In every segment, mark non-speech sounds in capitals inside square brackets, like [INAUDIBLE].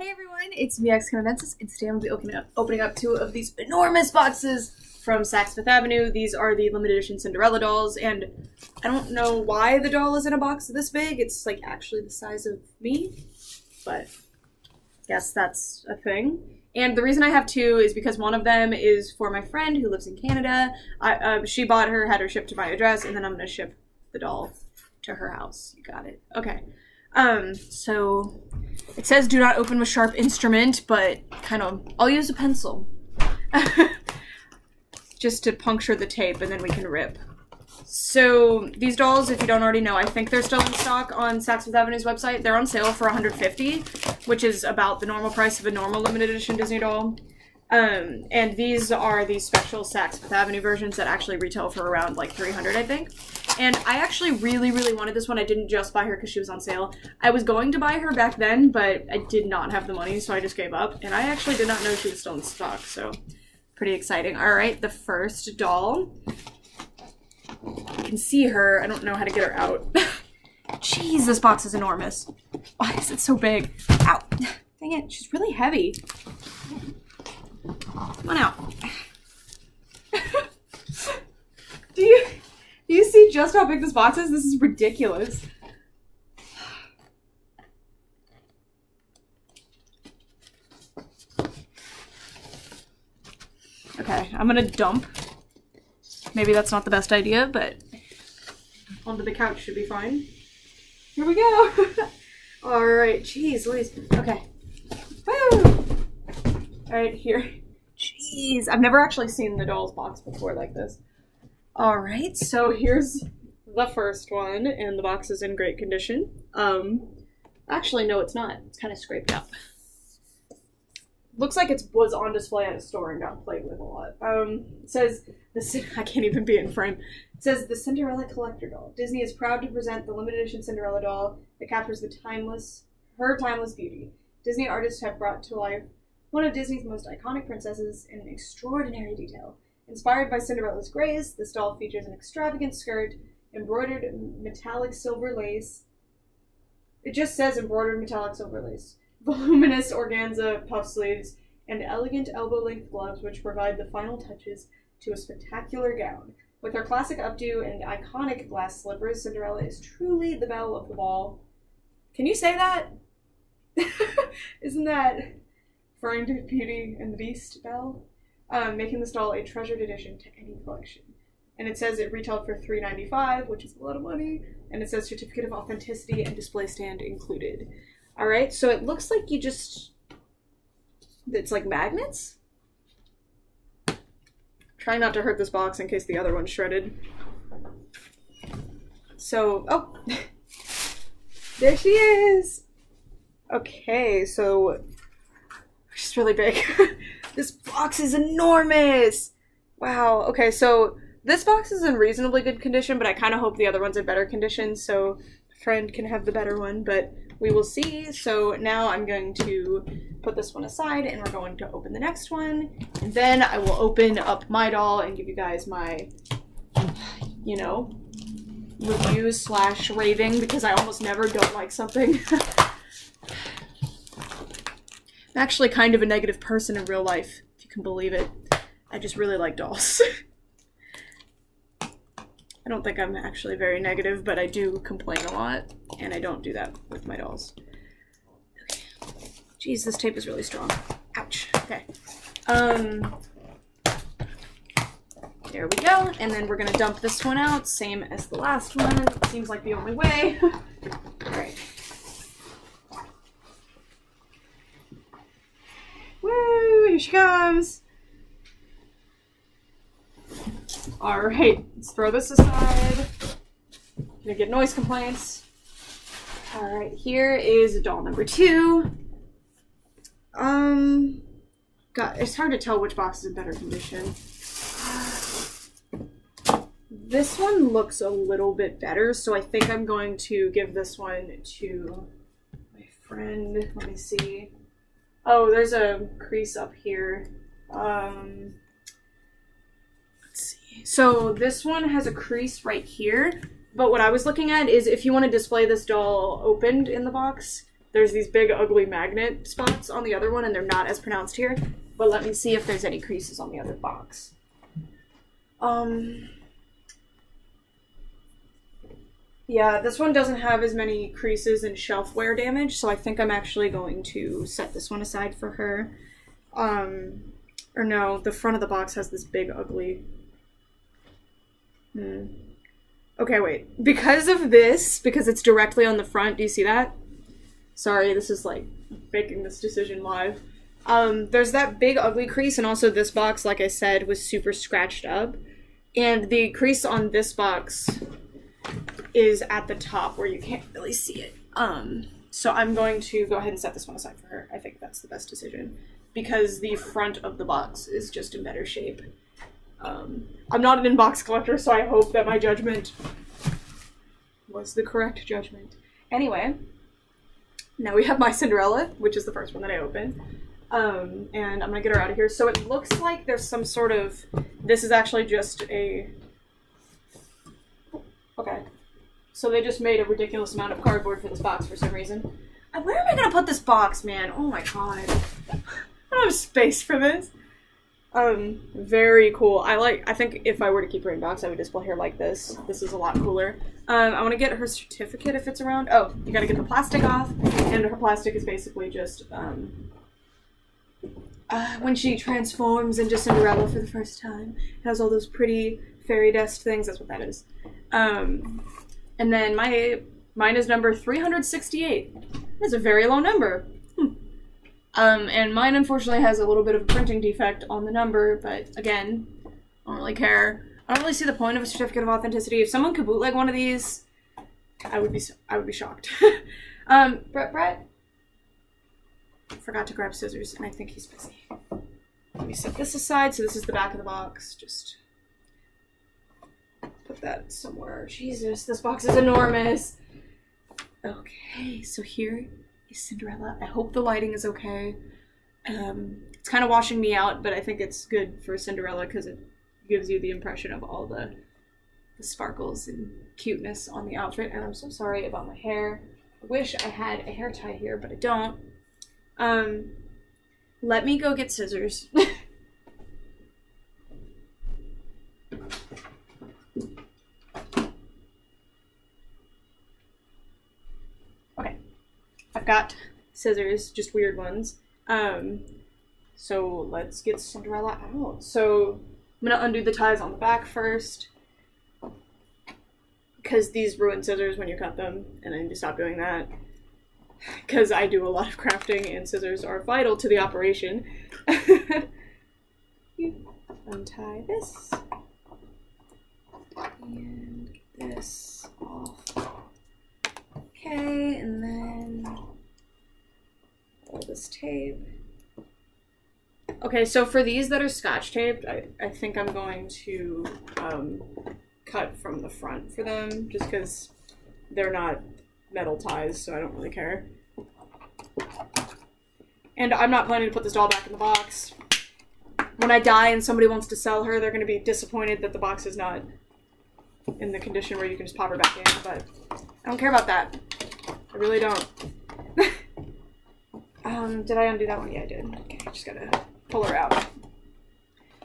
Hey everyone, it's me, X Canadensis, and today I'm going to be opening up, opening up two of these enormous boxes from Saks Fifth Avenue. These are the limited edition Cinderella dolls, and I don't know why the doll is in a box this big. It's like actually the size of me, but guess that's a thing. And the reason I have two is because one of them is for my friend who lives in Canada. I, uh, she bought her, had her shipped to my address, and then I'm going to ship the doll to her house. You got it. Okay. Um, so it says do not open with sharp instrument, but kind of, I'll use a pencil. [LAUGHS] Just to puncture the tape and then we can rip. So these dolls, if you don't already know, I think they're still in stock on Saks Fifth Avenue's website. They're on sale for 150, which is about the normal price of a normal limited edition Disney doll. Um, and these are the special Saks Fifth Avenue versions that actually retail for around like 300, I think. And I actually really, really wanted this one. I didn't just buy her because she was on sale. I was going to buy her back then, but I did not have the money, so I just gave up. And I actually did not know she was still in stock, so pretty exciting. All right, the first doll. You can see her. I don't know how to get her out. [LAUGHS] Jeez, this box is enormous. Why is it so big? Ow. Dang it, she's really heavy. Come on out. [LAUGHS] do you do you see just how big this box is? This is ridiculous. Okay, I'm gonna dump. Maybe that's not the best idea, but onto the couch should be fine. Here we go. [LAUGHS] All right, jeez, Louise. Okay. Woo! All right, here. Jeez, I've never actually seen the dolls box before like this. All right, so here's the first one, and the box is in great condition. Um, actually, no, it's not. It's kind of scraped up. Looks like it was on display at a store and got played with a lot. Um, says this. [LAUGHS] I can't even be in frame. It says the Cinderella collector doll. Disney is proud to present the limited edition Cinderella doll that captures the timeless, her timeless beauty. Disney artists have brought to life one of Disney's most iconic princesses in extraordinary detail. Inspired by Cinderella's grace, this doll features an extravagant skirt, embroidered metallic silver lace. It just says embroidered metallic silver lace, [LAUGHS] voluminous organza puff sleeves, and elegant elbow length gloves, which provide the final touches to a spectacular gown. With her classic updo and iconic glass slippers, Cinderella is truly the belle of the ball. Can you say that? [LAUGHS] Isn't that referring to Beauty and the Beast Belle? um, making this doll a treasured addition to any collection. And it says it retailed for $3.95, which is a lot of money. And it says certificate of authenticity and display stand included. All right, so it looks like you just, it's like magnets. Try not to hurt this box in case the other one's shredded. So, oh, [LAUGHS] there she is. Okay, so she's really big. [LAUGHS] This box is enormous! Wow, okay, so this box is in reasonably good condition, but I kind of hope the other one's in better condition so friend can have the better one, but we will see. So now I'm going to put this one aside and we're going to open the next one. And then I will open up my doll and give you guys my, you know, review slash raving because I almost never don't like something. [LAUGHS] I'm actually kind of a negative person in real life, if you can believe it. I just really like dolls. [LAUGHS] I don't think I'm actually very negative, but I do complain a lot, and I don't do that with my dolls. Okay. Jeez, this tape is really strong. Ouch. Okay. Um, there we go. And then we're going to dump this one out, same as the last one. Seems like the only way. [LAUGHS] All right. Woo! Here she comes. All right, let's throw this aside. Gonna get noise complaints. All right, here is doll number two. Um, God, it's hard to tell which box is in better condition. This one looks a little bit better, so I think I'm going to give this one to my friend. Let me see. Oh, there's a crease up here. Um, let's see. So this one has a crease right here. But what I was looking at is if you want to display this doll opened in the box, there's these big ugly magnet spots on the other one and they're not as pronounced here. But let me see if there's any creases on the other box. Um Yeah, this one doesn't have as many creases and shelf wear damage, so I think I'm actually going to set this one aside for her. Um, or no, the front of the box has this big ugly. Hmm. Okay, wait. Because of this, because it's directly on the front, do you see that? Sorry, this is like making this decision live. Um, there's that big ugly crease, and also this box, like I said, was super scratched up. And the crease on this box is at the top where you can't really see it. Um, so I'm going to go ahead and set this one aside for her. I think that's the best decision because the front of the box is just in better shape. Um, I'm not an inbox collector, so I hope that my judgment was the correct judgment. Anyway, now we have my Cinderella, which is the first one that I opened. Um, and I'm gonna get her out of here. So it looks like there's some sort of. This is actually just a. Okay. So they just made a ridiculous amount of cardboard for this box for some reason. Uh, Where am I gonna put this box, man? Oh my god. [LAUGHS] I don't have space for this. Um, very cool. I like, I think if I were to keep her in box, I would display her like this. This is a lot cooler. Um, I want to get her certificate if it's around. Oh, you gotta get the plastic off. And her plastic is basically just, um, uh, when she transforms into Cinderella for the first time. It has all those pretty fairy dust things. That's what that is. Um, and then my mine is number 368. That's a very low number. Hmm. Um, and mine unfortunately has a little bit of a printing defect on the number, but again, I don't really care. I don't really see the point of a certificate of authenticity. If someone could bootleg one of these, I would be I would be shocked. [LAUGHS] um, Brett Brett forgot to grab scissors, and I think he's busy. Let me set this aside. So this is the back of the box. Just that somewhere. Jesus, this box is enormous. Okay, so here is Cinderella. I hope the lighting is okay. Um, it's kind of washing me out, but I think it's good for Cinderella because it gives you the impression of all the, the sparkles and cuteness on the outfit. And I'm so sorry about my hair. I wish I had a hair tie here, but I don't. Um, let me go get scissors. [LAUGHS] okay. I've got scissors, just weird ones. Um, so let's get Cinderella out. So I'm gonna undo the ties on the back first. Because these ruin scissors when you cut them, and I need to stop doing that. Because I do a lot of crafting, and scissors are vital to the operation. [LAUGHS] untie this. And get this off. Okay, and then this tape. Okay, so for these that are scotch taped, I, I think I'm going to um, cut from the front for them just because they're not metal ties, so I don't really care. And I'm not planning to put this doll back in the box. When I die and somebody wants to sell her, they're going to be disappointed that the box is not in the condition where you can just pop her back in, but I don't care about that. I really don't. [LAUGHS] um, did I undo that one? Yeah, I did. Okay, just gotta pull her out.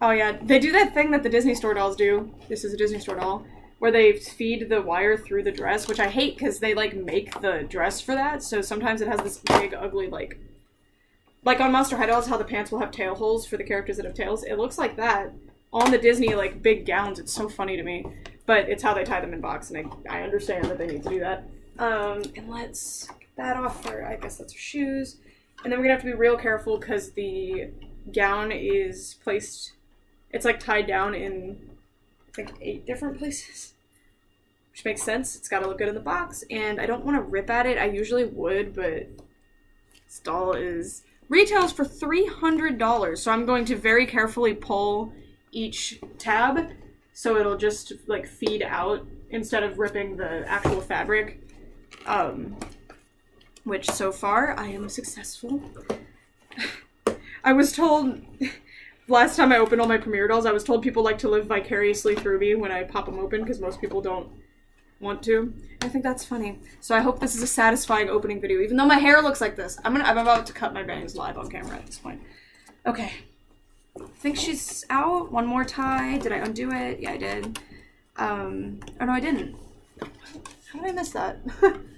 Oh yeah, they do that thing that the Disney Store dolls do. This is a Disney Store doll. Where they feed the wire through the dress, which I hate because they like make the dress for that. So sometimes it has this big, ugly, like, like on Monster High Dolls, how the pants will have tail holes for the characters that have tails. It looks like that on the Disney like big gowns. It's so funny to me, but it's how they tie them in box, and I, I understand that they need to do that. Um, and let's get that off her. I guess that's her shoes. And then we're gonna have to be real careful because the gown is placed. It's like tied down in I think eight different places, which makes sense. It's got to look good in the box, and I don't want to rip at it. I usually would, but this doll is retails for three hundred dollars. So I'm going to very carefully pull each tab, so it'll just like feed out instead of ripping the actual fabric. Um, which so far I am successful. I was told last time I opened all my premiere dolls, I was told people like to live vicariously through me when I pop them open because most people don't want to. I think that's funny. So I hope this is a satisfying opening video, even though my hair looks like this. I'm gonna I'm about to cut my bangs live on camera at this point. Okay. I think she's out. One more tie. Did I undo it? Yeah, I did. Um, oh no, I didn't. How did I miss that? [LAUGHS]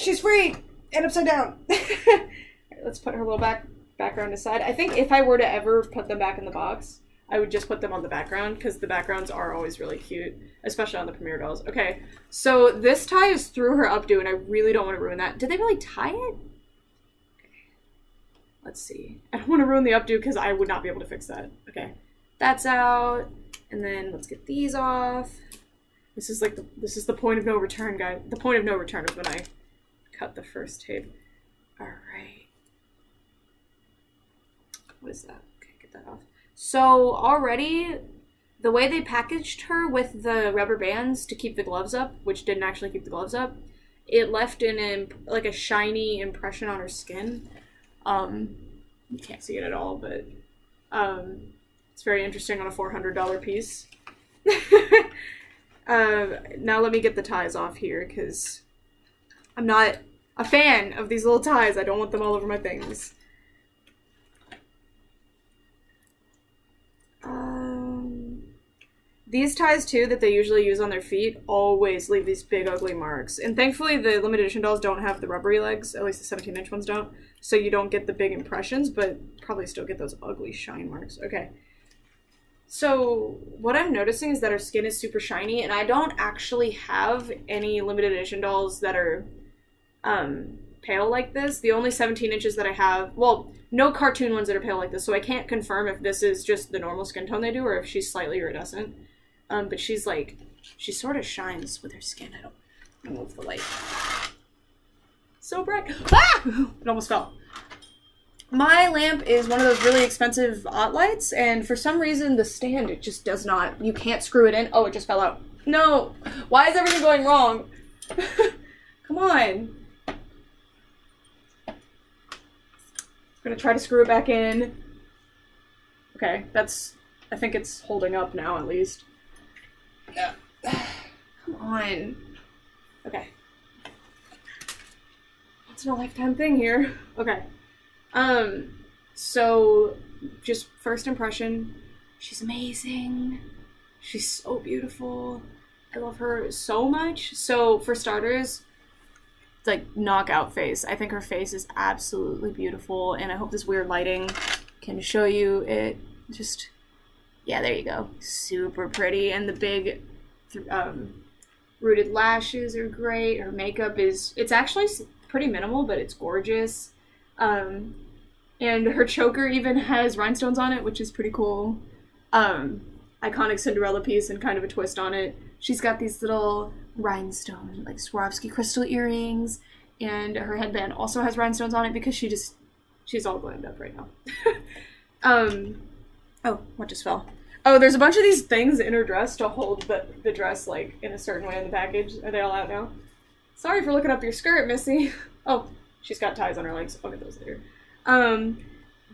She's free and upside down. [LAUGHS] let's put her little back background aside. I think if I were to ever put them back in the box, I would just put them on the background because the backgrounds are always really cute, especially on the premiere dolls. Okay, so this tie is through her updo, and I really don't want to ruin that. Did they really tie it? Let's see. I don't want to ruin the updo because I would not be able to fix that. Okay, that's out, and then let's get these off. This is like the this is the point of no return, guys. The point of no return is when I cut the first tape. All right. What is that? Okay, get that off. So already, the way they packaged her with the rubber bands to keep the gloves up, which didn't actually keep the gloves up, it left an imp- like a shiny impression on her skin. Um, you can't see it at all, but um, it's very interesting on a four hundred dollar piece. [LAUGHS] uh, now let me get the ties off here because I'm not a fan of these little ties. I don't want them all over my things. Um, these ties too that they usually use on their feet always leave these big ugly marks. And thankfully the limited edition dolls don't have the rubbery legs, at least the 17 inch ones don't. So you don't get the big impressions, but probably still get those ugly shine marks. Okay. So what I'm noticing is that her skin is super shiny and I don't actually have any limited edition dolls that are um, pale like this. The only 17 inches that I have, well, no cartoon ones that are pale like this, so I can't confirm if this is just the normal skin tone they do or if she's slightly iridescent. Um, but she's like, she sort of shines with her skin. I don't, move the light. So bright. [LAUGHS] Ah! It almost fell. My lamp is one of those really expensive OttLites, and for some reason the stand, it just does not, you can't screw it in. Oh, it just fell out. No! Why is everything going wrong? [LAUGHS] Come on. Gonna try to screw it back in. Okay, that's, I think it's holding up now at least. Yeah. [SIGHS] Come on. Okay. It's a lifetime thing here. Okay. Um, so just first impression, she's amazing. She's so beautiful. I love her so much. So for starters, like knockout face. I think her face is absolutely beautiful, and I hope this weird lighting can show you it. Just yeah, there you go, super pretty, and the big um, rooted lashes are great. Her makeup is it's actually pretty minimal, but it's gorgeous. Um, and her choker even has rhinestones on it, which is pretty cool. Um, iconic Cinderella piece and kind of a twist on it. She's got these little rhinestone, like Swarovski crystal earrings, and her headband also has rhinestones on it because she just she's all glammed up right now. [LAUGHS] um, oh, what just fell? Oh, there's a bunch of these things in her dress to hold the, the dress like in a certain way in the package. Are they all out now? Sorry for looking up your skirt, Missy. [LAUGHS] Oh, she's got ties on her legs. I'll get those later. Um,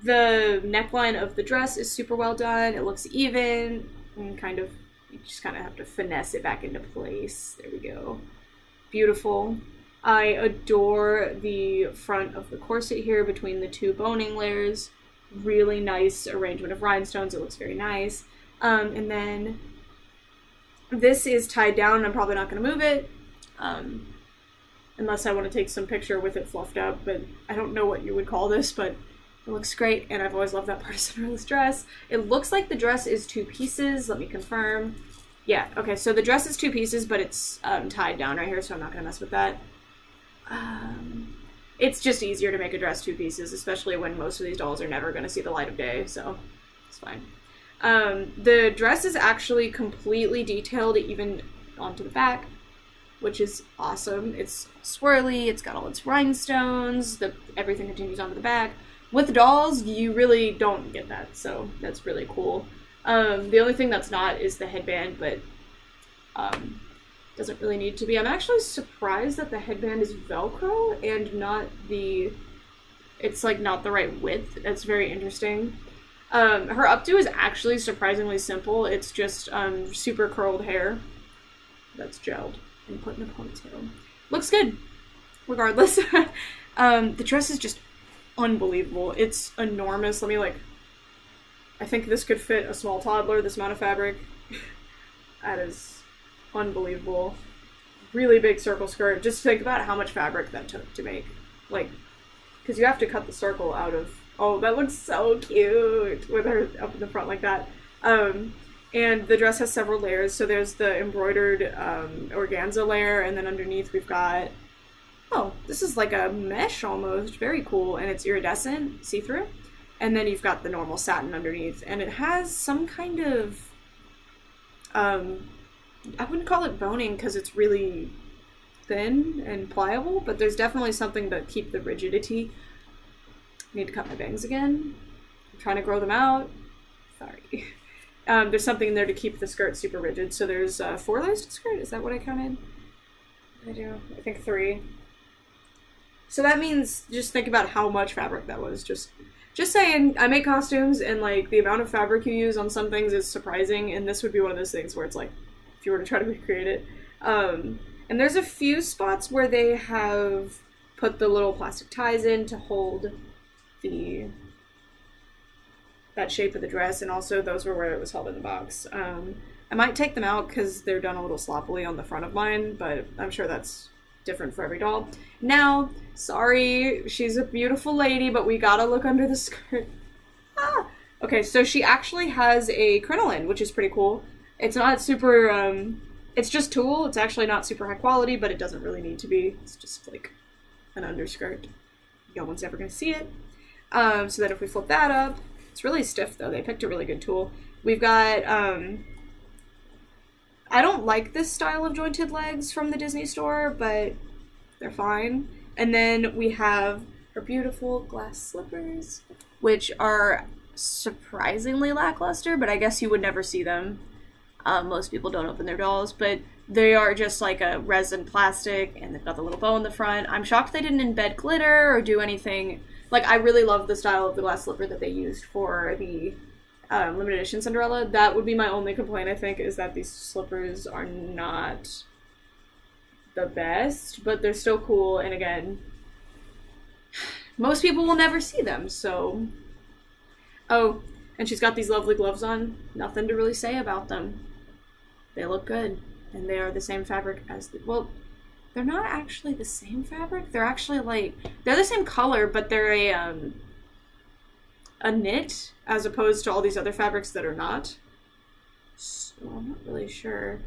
the neckline of the dress is super well done. It looks even and kind of you just kind of have to finesse it back into place. There we go. Beautiful. I adore the front of the corset here between the two boning layers. Really nice arrangement of rhinestones. It looks very nice. Um, and then this is tied down. I'm probably not going to move it. Um, unless I want to take some picture with it fluffed up. But I don't know what you would call this, but it looks great. And I've always loved that part of Cinderella's dress. It looks like the dress is two pieces. Let me confirm. Yeah, okay, so the dress is two pieces, but it's um, tied down right here, so I'm not going to mess with that. Um, it's just easier to make a dress two pieces, especially when most of these dolls are never going to see the light of day, so it's fine. Um, the dress is actually completely detailed, even onto the back, which is awesome. It's swirly, it's got all its rhinestones, the, everything continues onto the back. With dolls, you really don't get that, so that's really cool. Um, the only thing that's not is the headband, but um, doesn't really need to be. I'm actually surprised that the headband is Velcro and not the it's like not the right width. That's very interesting. Um, her updo is actually surprisingly simple. It's just um, super curled hair that's gelled and put in a ponytail. Looks good, regardless. [LAUGHS] um, the dress is just unbelievable. It's enormous. Let me like. I think this could fit a small toddler. This amount of fabric. [LAUGHS] that is unbelievable. Really big circle skirt. Just think about how much fabric that took to make. Like, because you have to cut the circle out of. Oh, that looks so cute with her up in the front like that. Um, and the dress has several layers. So there's the embroidered um, organza layer, and then underneath we've got. Oh, this is like a mesh almost. Very cool, and it's iridescent, see through. And then you've got the normal satin underneath, and it has some kind of. Um, I wouldn't call it boning because it's really thin and pliable, but there's definitely something to keep the rigidity. I need to cut my bangs again. I'm trying to grow them out. Sorry. [LAUGHS] Um, there's something in there to keep the skirt super rigid. So there's four layers to skirt. Is that what I counted? I do. I think three. So that means just think about how much fabric that was. Just, just saying. I make costumes, and like the amount of fabric you use on some things is surprising. And this would be one of those things where it's like, if you were to try to [LAUGHS] recreate it. Um, and there's a few spots where they have put the little plastic ties in to hold the that shape of the dress, and also those were where it was held in the box. Um, I might take them out because they're done a little sloppily on the front of mine, but I'm sure that's different for every doll. Now, sorry, she's a beautiful lady, but we gotta look under the skirt. [LAUGHS] Ah! Okay, so she actually has a crinoline, which is pretty cool. It's not super, um, it's just tulle. It's actually not super high quality, but it doesn't really need to be. It's just like an underskirt. No one's ever gonna see it. Um, so then if we flip that up, it's really stiff though. They picked a really good tulle. We've got, um, I don't like this style of jointed legs from the Disney store, but they're fine. And then we have her beautiful glass slippers, which are surprisingly lackluster, but I guess you would never see them. Uh, most people don't open their dolls, but they are just like a resin plastic, and they've got the little bow in the front. I'm shocked they didn't embed glitter or do anything like I really love the style of the glass slipper that they used for the um, limited edition Cinderella. That would be my only complaint. I think is that these slippers are not the best, but they're still cool. And again, most people will never see them. So, oh, and she's got these lovely gloves on. Nothing to really say about them. They look good, and they are the same fabric as the well they're not actually the same fabric. They're actually like they're the same color, but they're a um a knit as opposed to all these other fabrics that are not. So I'm not really sure.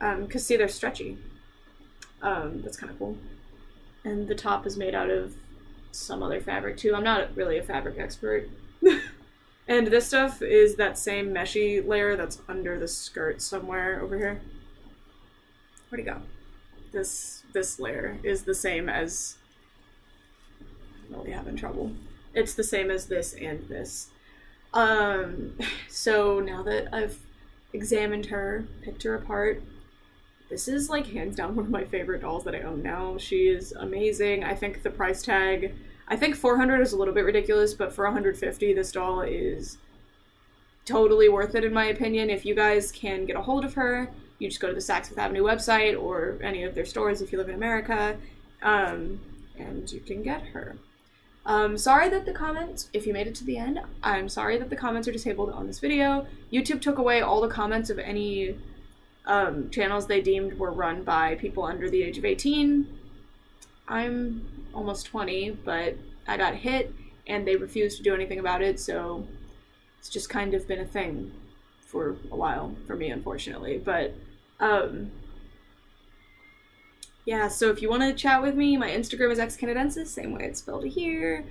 Um, cause see, they're stretchy. Um, that's kind of cool. And the top is made out of some other fabric too. I'm not really a fabric expert. [LAUGHS] and this stuff is that same meshy layer that's under the skirt somewhere over here. Where'd it go? this this layer is the same as really having trouble. It's the same as this and this. Um, [LAUGHS] so now that I've examined her, picked her apart, this is like hands down one of my favorite dolls that I own now. She is amazing. I think the price tag, I think 400 is a little bit ridiculous, but for 150, this doll is totally worth it in my opinion. If you guys can get a hold of her, you just go to the Saks Fifth Avenue website or any of their stores if you live in America, um, and you can get her. Um, sorry that the comments, if you made it to the end, I'm sorry that the comments are disabled on this video. YouTube took away all the comments of any um, channels they deemed were run by people under the age of 18. I'm almost 20, but I got hit and they refused to do anything about it, so it's just kind of been a thing for a while for me, unfortunately. But um, yeah, so if you want to chat with me, my Instagram is xcanadensis, same way it's spelled here.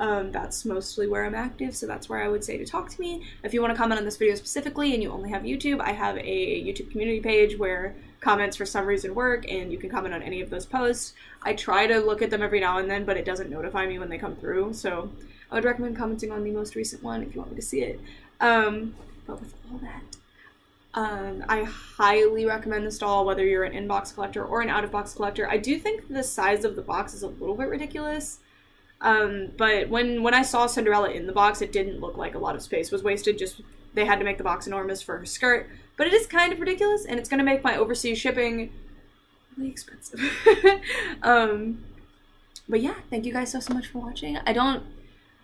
Um, that's mostly where I'm active, so that's where I would say to talk to me. If you want to comment on this video specifically and you only have YouTube, I have a YouTube community page where comments for some reason work and you can comment on any of those posts. I try to look at them every now and then, but it doesn't notify me when they come through, so I would recommend commenting on the most recent one if you want me to see it. Um, but with all that, um, I highly recommend this doll, whether you're an in-box collector or an out-of-box collector. I do think the size of the box is a little bit ridiculous. Um, but when when I saw Cinderella in the box, it didn't look like a lot of space was wasted. Just they had to make the box enormous for her skirt, but it is kind of ridiculous, and it's going to make my overseas shipping really expensive. [LAUGHS] um, but yeah, thank you guys so so much for watching. I don't.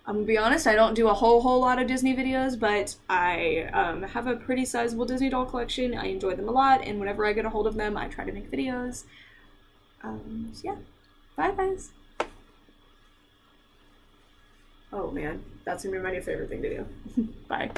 I'm gonna be honest, I don't do a whole whole lot of Disney videos, but I um, have a pretty sizable Disney doll collection. I enjoy them a lot, and whenever I get a hold of them, I try to make videos. Um, so yeah, bye guys. Oh man, that's gonna be my new favorite thing to do. [LAUGHS] bye.